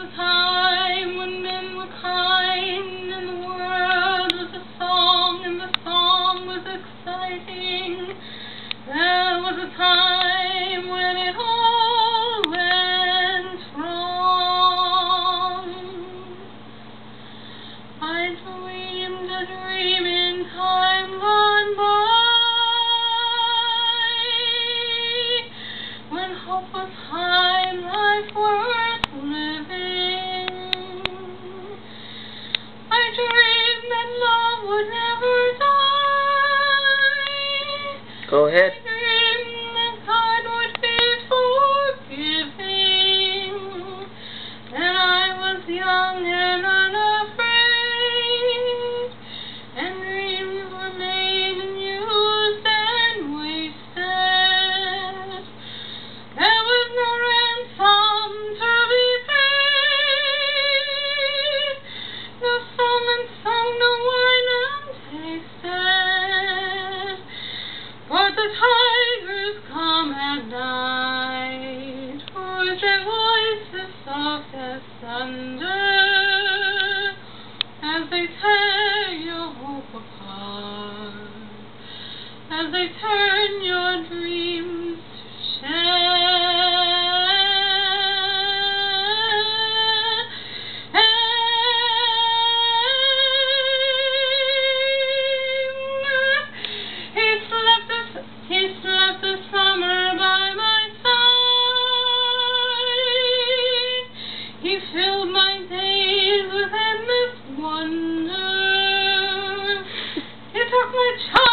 a time when men were kind and the world was a song and the song was exciting. There was a time when it all went wrong. I dreamed a dream in time gone by when hope was high Go ahead. tigers come at night, for their voices soft as thunder, as they tear your hope apart, as they turn your dreams. chocolate